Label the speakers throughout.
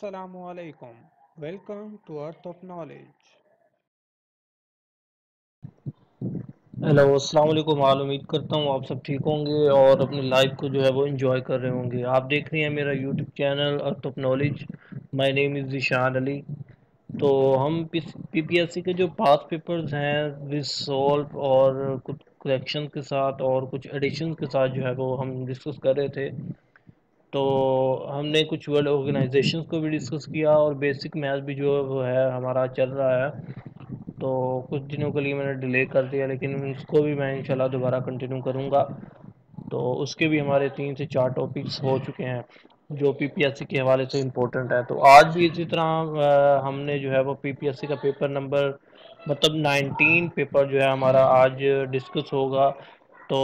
Speaker 1: Assalamu alaikum. Welcome to Earth of Knowledge.
Speaker 2: Hello السلام علیکم۔ آل امید کرتا ہوں آپ سب ٹھیک ہوں گے اور اپنی لائف کو جو ہے وہ انجوائے کر رہے ہوں گے۔ آپ دیکھ رہے ہیں میرا YouTube channel Earth of Knowledge my name is Zeeshan Ali تو ہم پی پی ایس سی کے جو پاس پیپرز ہیں وز سولو اور کچھ کریکشن کے ساتھ اور کچھ ایڈیشن کے ساتھ جو ہے وہ ہم ڈسکس کر رہے تھے۔ تو ہم نے کچھ ورلڈ آرگنائزیشنس کو بھی ڈسکس کیا اور بیسک میتھ بھی جو وہ ہے ہمارا چل رہا ہے، تو کچھ دنوں کے لیے میں نے ڈیلے کر دیا، لیکن اس کو بھی میں انشاءاللہ دوبارہ کنٹینیو کروں گا۔ تو اس کے بھی ہمارے تین سے چار ٹاپکس ہو چکے ہیں، جو پی پی ایس سی کے حوالے سے امپورٹنٹ ہے تو آج بھی اسی طرح ہم نے جو ہے وہ پی پی ایس سی کا پیپر نمبر مطلب نائنٹین پیپر جو ہے ہمارا آج ڈسکس ہوگا۔ تو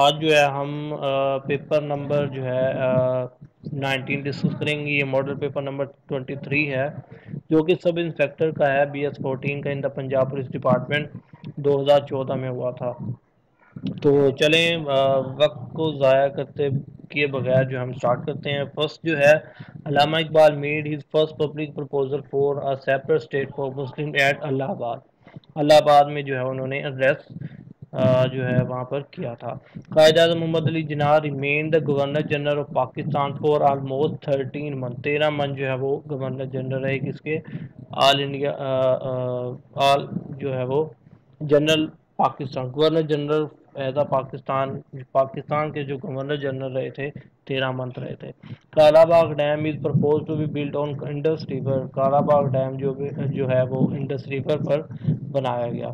Speaker 2: آج جو ہے ہم پیپر نمبر جو ہے نائنٹین ڈسکس کریں گے۔ یہ model paper number twenty three ہے، جو کہ سب انسپیکٹر کا ہے بی ایس فورٹین کا in the Punjab police department دو ہزار چودہ میں ہوا تھا۔ تو چلیں وقت کو ضائع کرتے، کیے بغیر جو ہم سٹارٹ کرتے ہیں۔ فرسٹ جو ہے، Allama Iqbal made his first public proposal for separate state for Muslim at Allahabad الہ آباد میں جو ہے انہوں نے ایڈریس جو ہے وہاں پر کیا تھا۔ Quaid Azam Muhammad Ali Jinnah remain the governor general of Pakistan, for almost thirteen month, تیرہ منتھ جو ہے وہ گورنر جنرل رہے، کس کے؟ آل انڈیا آل جو ہے وہ general Pakistan, governor general as Pakistan Pakistan کے جو گورنر جنرل رہے تھے، تیرہ منتھ رہے تھے۔ Kala Bagh dam is propose to be build on Indus river Kala Bagh dam جو جو ہے وہ انڈس ریور پر بنایا گیا۔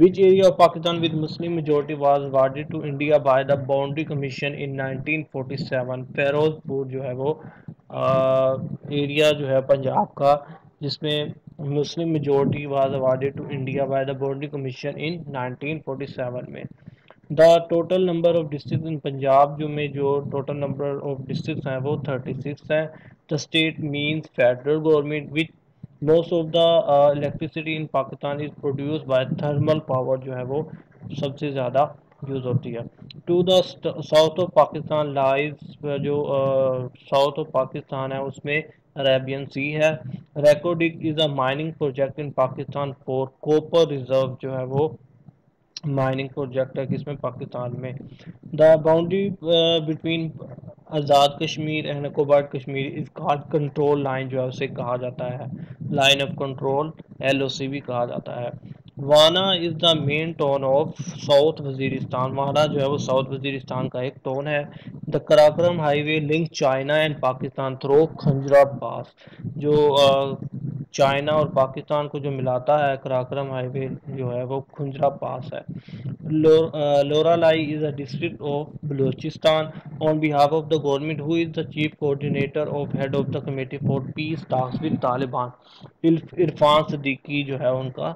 Speaker 2: Which area of Pakistan with Muslim majority was awarded to India by the boundary commission in 1947 Ferozepur جو ہے وہ ایریا جو ہے پنجاب کا، جس میں Muslim majority was awarded to India by the boundary commission in 1947 میں۔ The total number of district in Punjab جو میں جو ٹوٹل نمبر آف ڈسٹرکٹس ہیں وہ 36 ہیں۔ The state means federal government which most of the electricity in Pakistan is produce by thermal power جو ہے وہ سب سے زیادہ یوز ہوتی ہے۔ To the south of Pakistan lies جو ساؤتھ آف پاکستان ہے اس میں عربین سی ہے۔ Reko Diq is a mining project in Pakistan for copper reserve جو ہے وہ مائننگ پروجیکٹ ہے کس میں پاکستان میں the boundary between Azad Kashmir and occupied Kashmir is called control line جو ہے اسے کہا جاتا ہے line of control L O C بھی کہا جاتا ہے۔ Wana is the main town of south Waziristan Wana جو ہے وہ ساؤتھ وزیرستان کا ایک ٹون ہے۔ The Karakoram highway link China and Pakistan through Khunjerab pass جو uh, چائنا اور پاکستان کو جو ملاتا ہے، کراکرم ہائی وے جو ہے، وہ کھنجرا پاس ہے۔ Loralai is a district of Balochistan. On behalf of the government who is the chief coordinator of head of the committee for peace talks with Taliban Irfan Siddiqui جو ہے، ان کا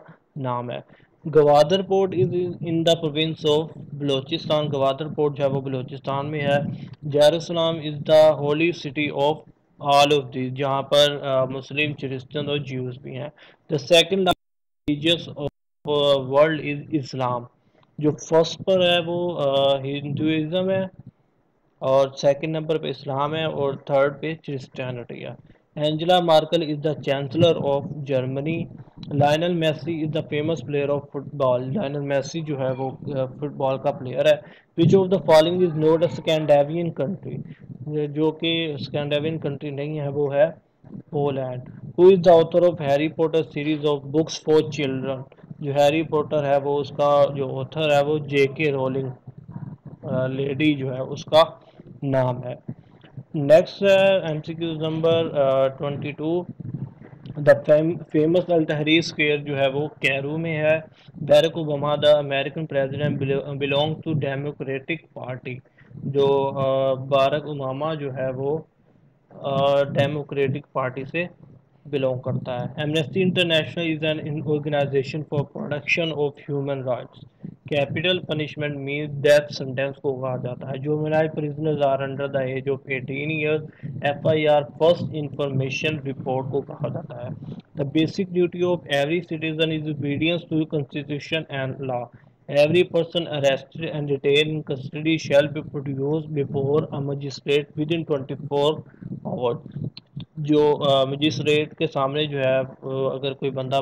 Speaker 2: نام ہے۔ Gwadar port is in the province of Balochistan. Gwadar port جو ہے، وہ بلوچستان میں ہے۔ Jerusalem is the holy city of all of these جہاں پر مسلم، کرسچن اور جیوز بھی ہیں. The second religious of world is Islam جو فرسٹ پر ہے وہ ہندوازم ہے اور سیکنڈ نمبر پہ اسلام ہے اور تھرڈ پہ کرسچینٹی ہے. Angela Merkel is the chancellor of Germany Lionel Messi is the famous player of football Lionel Messi جو ہے وہ فٹ بال کا پلیئر ہے. Which of the following is not a Scandinavian country جو کہ Scandinavian country نہیں ہے، وہ ہے Poland. Who is the author of Harry Potter series of books for children. جو ہیری پوٹر ہے، وہ اس کا جو آتھر ہے، وہ جے کے رولنگ لیڈی جو ہے، اس کا نام ہے۔ نیکسٹ ہے M C Q number twenty two. The famous Tahrir square جو ہے، وہ کیرو میں ہے۔ Barack Obama, the American president belong to Democratic Party. جو بارک اوباما جو ہے وہ ڈیموکریٹک پارٹی سے بلونگ کرتا ہے۔ Amnesty international is an organisation for production of human rights capital punishment means death sentence کو کہا جاتا ہے۔ جو ملائی prisoners are under the age of eighteen years F I R first information report کو کہا جاتا ہے۔ The basic duty of every citizen is obedience to constitution and law Every person arrested and detained in custody shall be produced before a magistrate within 24 hours. جو magistrate کے سامنے جو ہے اگر کوئی بندہ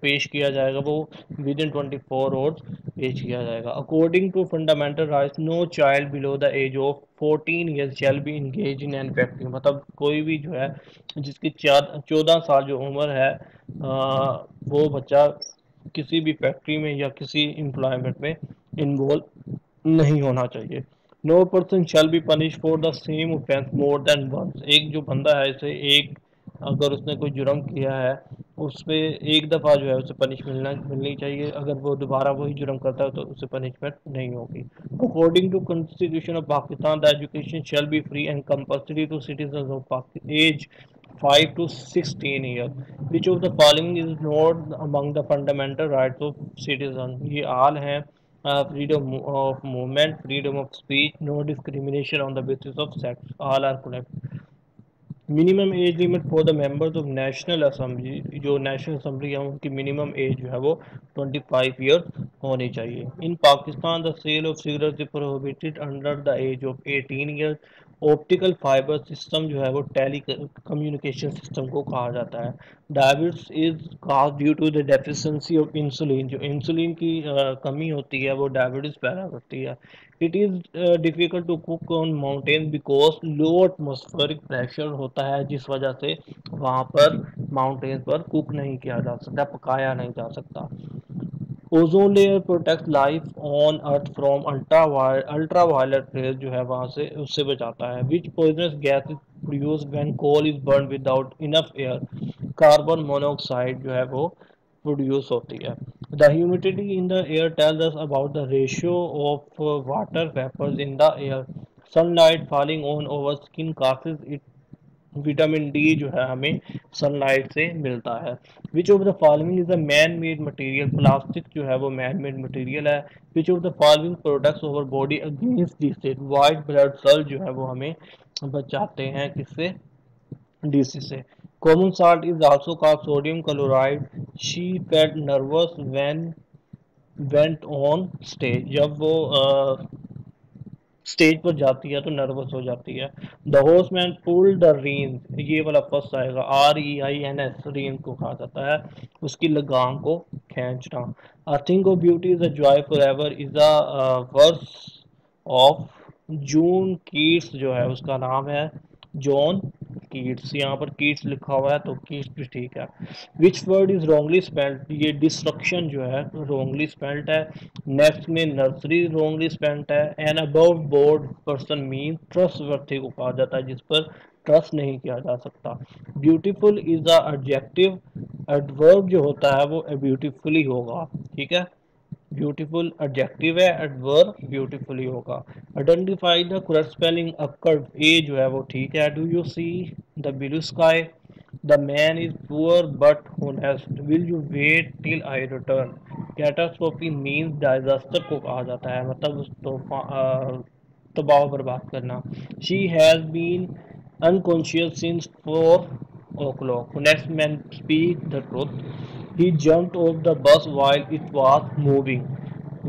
Speaker 2: پیش کیا جائے گا، وہ with in twenty four hours پیش کیا جائے گا according to fundamental rights no child below the age of fourteen years shall be engage in factory مطلب کوئی بھی جو ہے، جس کی چودہ سال جو عمر ہے وہ بچہ کسی بھی فیکٹری میں یا کسی امپلائمنٹ میں انوالو نہیں ہونا چاہیے۔ No person shall be punish for the same offence more than once ایک جو بندہ ہے، اسے ایک اگر اس نے کوئی جرم کیا ہے، اس پہ ایک دفعہ جو ہے، اسے پنش ملنا ملنی چاہیے۔ اگر وہ دوبارہ وہی جرم کرتا ہے، تو اسے پنشمنٹ نہیں ہوگی۔ According to constitution of Pakistan the education shall be free and compulsory to citizens of age 5 to 16 years which of the following is not among the fundamental rights of citizens یہ all ہیں freedom of movement freedom of speech no discrimination on the basis of sex all are correct minimum age limit for the members of national assembly جو national assembly ہے ان کی minimum age جو ہے وہ 25 year ہونی چاہیے in Pakistan the sale of cigarette prohibited under the age of 18 year optical fibre system جو ہے وہ ٹیلی کمیونیکیشن سسٹم کو کہا جاتا ہے۔ Diabetes is cause due to the deficiency of insulin جو انسولین کی کمی ہوتی ہے وہ ڈائبٹس پیدا کرتی ہے۔ It is difficult to cook on mountain because low atmospheric pressure ہوتا ہے، جس وجہ سے وہاں پر ماؤنٹین پر کوک نہیں کیا جا سکتا، پکایا نہیں جا سکتا۔ Ozone layer protect life on earth from ultraviolet rays جو ہے وہاں سے اس سے بچاتا ہے which poisonous gas is produce when coal is burn without enough air carbon monoxide جو ہے وہ پروڈیوس ہوتی ہے۔ The humidity in the air tells us about the ratio of uh, water vapors in the air. Sunlight falling on our skin causes it vitamin D جو ہے ہمیں sunlight سے ملتا ہے۔ Which of the following is a man made material plastic جو ہے وہ man made material ہے which of the following products our body against disease white blood cell جو ہے وہ ہمیں بچاتے ہیں کس سے؟ ڈی سی سے۔ Common salt is also called sodium chloride. She felt nervous when went on stage. جب وہ سٹیج پر جاتی ہے تو نروس ہو جاتی ہے۔ دا ہوس مین پول دا رینز یہ والا فرسٹ آئے گا۔ R E I N S reins کو کہا جاتا ہے۔ اس کی لگام کو کھینچنا۔ A thing of beauty is a joy forever is a verse of John Keats جو ہے، اس کا نام ہے۔ جون کیٹس یہاں پر کیٹس لکھا ہوا ہے تو کیٹس بھی ٹھیک ہے۔ Which word is wrongly spelled یہ ڈسٹرکشن جو ہے رونگلی اسپیلڈ ہے۔ نیکسٹ میں نرسری رونگلی اسپیلڈ ہے۔ An above board person mean trustworthy کو کہا جاتا ہے جس پر ٹرسٹ نہیں کیا جا سکتا۔ Beautiful is a adjective adverb جو ہوتا ہے وہ بیوٹیفلی ہوگا۔ ٹھیک ہے؟ بیوٹیفل ایڈجیکٹو ہے ایڈورب بیوٹیفلی ہوگا identify the correct spelling accord a جو ہے وہ ٹھیک ہے do you see the blue sky the man is poor but honest will you wait till I return catastrophe means disaster کو کہا جاتا ہے مطلب تباہ و برباد کرنا she has been unconscious since four o'clock next main speak the He jumped off the bus while it was moving.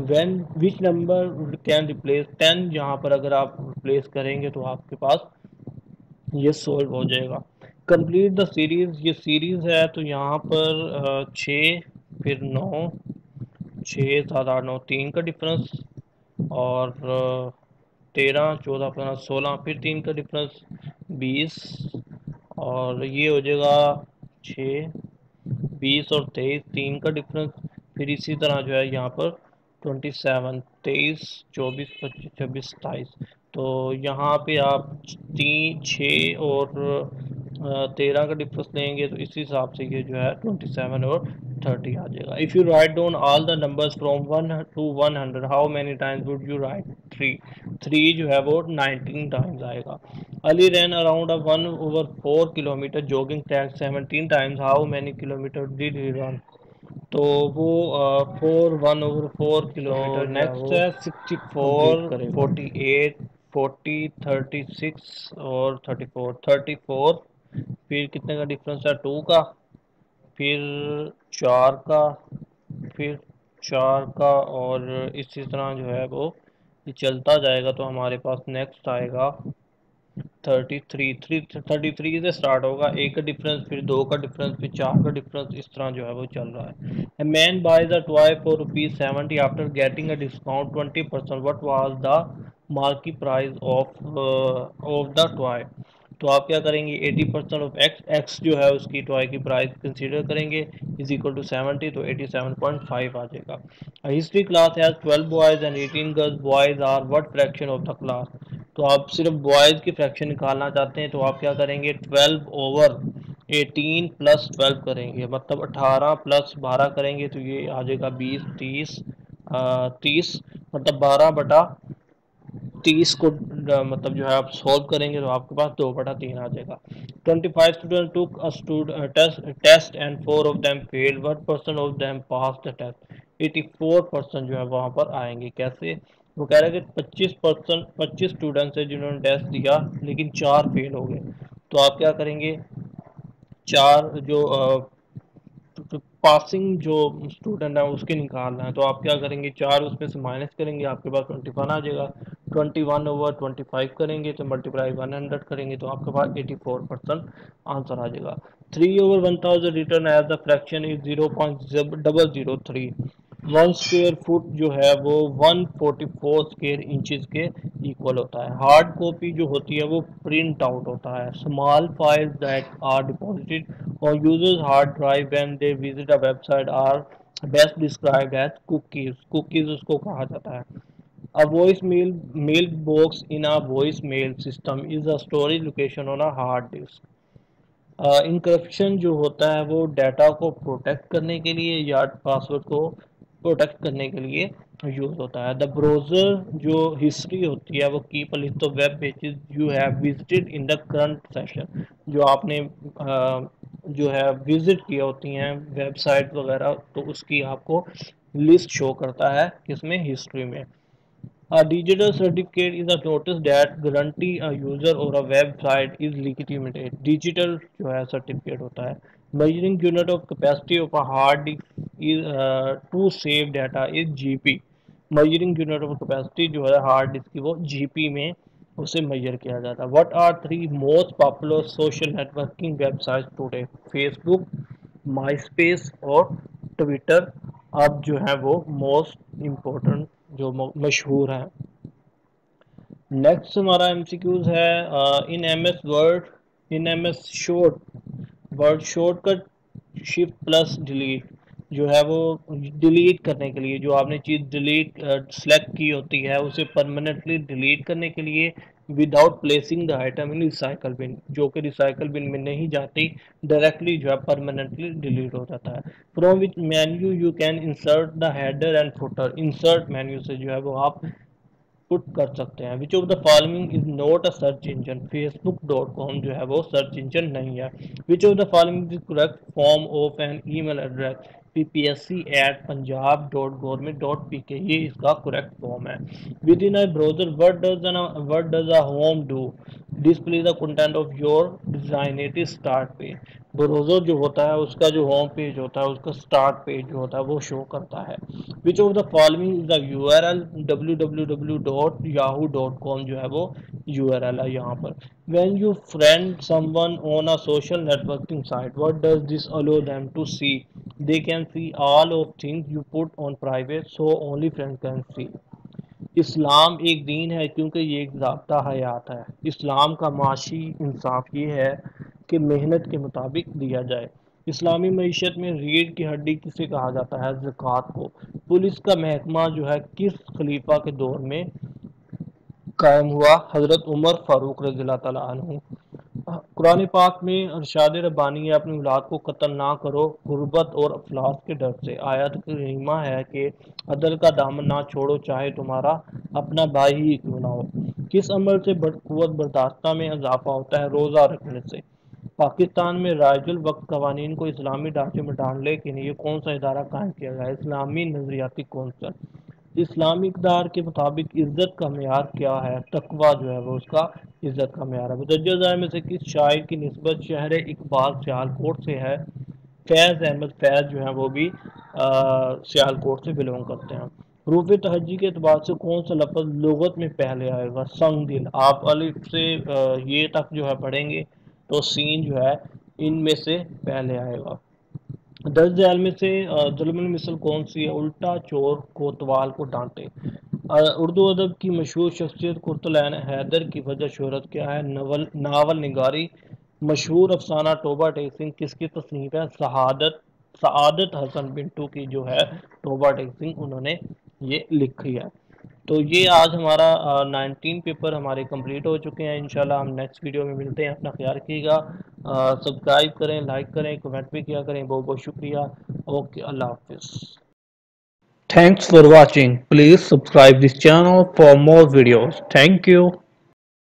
Speaker 2: When which number can replace 10 جہاں پر اگر آپ replace کریں گے تو آپ کے پاس یہ سولو ہو جائے گا کمپلیٹ دا سیریز یہ سیریز ہے تو یہاں پر چھ پھر نو چھ سات آٹھ نو تین کا ڈفرنس اور تیرہ چودہ پندرہ سولہ پھر تین کا ڈفرنس بیس اور یہ ہو جائے گا چھ، بیس اور تیئیس، تین کا ڈفرینس پھر اسی طرح جو ہے یہاں پر ٹونٹی سیون تیئیس، چوبیس، پچیس، چھبیس، ستائیس۔ تو یہاں پہ آپ تین، چھ اور تیرہ کا ڈفرینس لیں گے تو اسی حساب سے یہ جو ہے ٹونٹی سیون اور تھرٹی آ جائے گا۔ جو ہے وہ نائنٹین ٹائمز آئے گا۔ Ali ran around one over four kilometre jogging track seventeen times how many kilometre تو وہ four one over four kilometre next ہے sixty four forty eight forty thirty six اور تھرٹی فور تھرٹی فور پھر کتنے کا difference ہے؟ To کا۔ پھر چار کا پھر چار کا اور اسی طرح جو ہے وہ یہ چلتا جائے گا تو ہمارے پاس نیکسٹ آئے گا تھرٹی تھری تھرٹی تھری سے سٹارٹ ہوگا ایک کا ڈفرنس پھر دو کا ڈفرنس پھر چار کا ڈفرنس اس طرح جو ہے وہ چل رہا ہے۔ A man buys a toy for rupees 70 after getting a discount 20% what was the market price of uh, of تو آپ کیا کریں گے eighty percent of X X جو ہے اس کی ٹوائے کی پرائز کنسیڈر کریں گے از اکول ٹو سیونٹی تو ایٹی سیون پوائنٹ فائیو آ جائے گا۔ History class has twelve boys and eighteen girls boys are what fraction of the class تو آپ صرف بوائز کی فریکشن نکالنا چاہتے ہیں تو آپ کیا کریں گے؟ Twelve over eighteen plus twelve کریں گے۔ مطلب اٹھارہ پلس بارہ کریں گے تو یہ آ جائے گا بیس، تیس تیس مطلب بارہ بٹا تیس کو مطلب جو ہے آپ سولو کریں گے تو آپ کے پاس دو بٹا تین آ جائے گا۔ Twenty five student took test and four of them fail what percent of them pass the test eighty four percent جو ہے وہاں پر آئیں گے۔ کیسے؟ وہ کہہ رہے کہ پچیس پرسنٹ پچیس اسٹوڈنٹس ہیں جنہوں نے ٹیسٹ دیا لیکن چار فیل ہو گئے۔ تو آپ کیا کریں گے؟ چار جو پاسنگ جو اسٹوڈنٹ ہے اس کے نکالنا ہے تو آپ کیا کریں گے؟ چار اس میں سے مائنس کریں گے، آپ کے پاس ٹوئنٹی ون آ جائے گا۔ Twenty one over twenty five کریں گے تو ملٹیپلائی ون ہنڈریڈ کریں گے تو آپ کے پاس ایٹی فور پرسینٹ آنسر آ جائے گا۔ Three over one thousand written as the fraction is zero point double zero three one square foot جو ہے وہ one forty four square inches کے ایکول ہوتا ہے۔ ہارڈ کاپی جو ہوتی ہے وہ پرنٹ آؤٹ ہوتا ہے۔ Small file that are deposited or users hard drive when they visit a website are best described as cookies cookies اس کو کہا جاتا ہے۔ A voice mail mail box in a voice mail system is a storage location on a hard disk. Uh, encryption جو ہوتا ہے وہ data کو protect کرنے کے لیے یا پاسورڈ کو پروٹیکٹ کرنے کے لیے یوز ہوتا ہے. دا بروزر جو ہسٹری ہوتی ہے وہ keep list of web pages you have visited in the current session جو آپ نے جو ہے وزٹ کیا ہوتی ہیں ویب سائٹ وغیرہ تو اس کی آپ کو لسٹ شو کرتا ہے کس میں ہسٹری میں. A digital certificate is a notice that guarantee a user or a website is legitimate. Digital جو ہے certificate ہوتا ہے. Measuring unit of capacity of a hard disk is uh, to save data is GP. Measuring unit of capacity جو ہے hard disk کی وہ GP میں اسے میئر کیا جاتا ہے. What are three most popular social networking websites today? Facebook, MySpace اور Twitter اب جو ہے وہ موسٹ امپورٹنٹ جو مشہور ہیں۔ نیکسٹ ہمارا ایم سی کیوز ہے in M S word in M S short word shortcut shift plus delete جو ہے وہ ڈیلیٹ کرنے کے لیے، جو آپ نے چیز ڈیلیٹ سلیکٹ کی ہوتی ہے، اسے پرماننٹلی ڈیلیٹ کرنے کے لیے without placing the item in recycle bin جو کہ ریسائیکل بن میں نہیں جاتی ڈائریکٹلی جو ہے پرماننٹلی ڈیلیٹ ہو جاتا ہے۔ From which menu you can insert the header and footer insert menu سے جو ہے وہ آپ پٹ کر سکتے ہیں۔ Which of the following is not a search engine Facebook dot com جو ہے وہ سرچ انجن نہیں ہے۔ Which of the following is correct form of an email address P P S C at Punjab dot government dot P K یہ اس کا correct form ہے within a browser what does what does a home do display the content of your designated start page جو ہوتا ہے، اس کا جو home page ہوتا ہے، اس کا اسٹارٹ پیج جو ہوتا ہے، وہ شو کرتا ہے. Which of the following is the U R L dot Yahoo dot com جو ہے وہ یو آر ایل ہے یہاں پر. When you friend someone on a social networking site what does this allow them to see they can see all of things you put on private so only friend can see Islam ایک دین ہے کیونکہ یہ ایک ضابطہ حیات ہے۔ اسلام کا معاشی انصاف یہ ہے کہ محنت کے مطابق دیا جائے۔ اسلامی معیشت میں ریڑھ کی ہڈی کسے کہا جاتا ہے؟ زکوٰۃ کو۔ پولیس کا محکمہ جو ہے کس خلیفہ کے دور میں قائم ہوا؟ حضرت عمر فاروق رضی اللہ تعالیٰ عنہ۔ قرآن پاک میں ارشاد ربانی ہے، اپنی اولاد کو قتل نہ کرو، غربت اور افلاس کے ڈر سے۔ آیت کریمہ ہے کہ عدل کا دامن نہ چھوڑو، چاہے تمہارا اپنا بھائی ہی کیوں نہ ہو۔ کس عمل سے قوت برداشتہ میں اضافہ ہوتا ہے؟ روزہ رکھنے سے۔ پاکستان میں رائج الوقت قوانین کو اسلامی ڈھانچے میں ڈالنے کے لیے کون سا ادارہ قائم کیا گیا؟ اسلامی نظریاتی کونسل۔ اسلامی اقدار کے مطابق عزت کا معیار کیا ہے؟ تقوی جو ہے وہ اس کا عزت کا معیار ہے۔ مدجہ ذائع میں سے کس شاعر کی نسبت شہر اقبال سیال کوٹ سے ہے؟ فیض احمد فیض جو ہیں وہ بھی سیال کوٹ سے بلونگ کرتے ہیں۔ حروف تہجی کے اعتبار سے کون سا لفظ لغت میں پہلے آئے گا؟ سنگ دل۔ آپ الف سے یہ تک جو ہے پڑھیں گے تو سین جو ہے ان میں سے پہلے آئے گا۔ دس ذیل میں سے ظلم المثل کون سی ہے؟ الٹا چور کوتوال کو ڈانٹے۔ اردو ادب کی مشہور شخصیت قرطلین حیدر کی وجہ شہرت کیا ہے؟ ناول ناول نگاری، مشہور افسانہ ٹوبا ٹیسنگ کس کی تصنیف ہے؟ سعادت سعادت حسن بنٹو کی جو ہے ٹوبا ٹیسنگ انہوں نے یہ لکھی ہے۔ تو یہ آج ہمارا نائنٹین پیپر ہمارے کمپلیٹ ہو چکے ہیں، انشاءاللہ ہم نیکسٹ ویڈیو میں ملتے ہیں، اپنا خیال رکھیے گا سبسکرائب کریں لائک کریں کمنٹ بھی کیا کریں، بہت بہت شکریہ اوکے اللہ حافظ
Speaker 1: Thanks for watching. Please subscribe this channel for more videos. Thank you.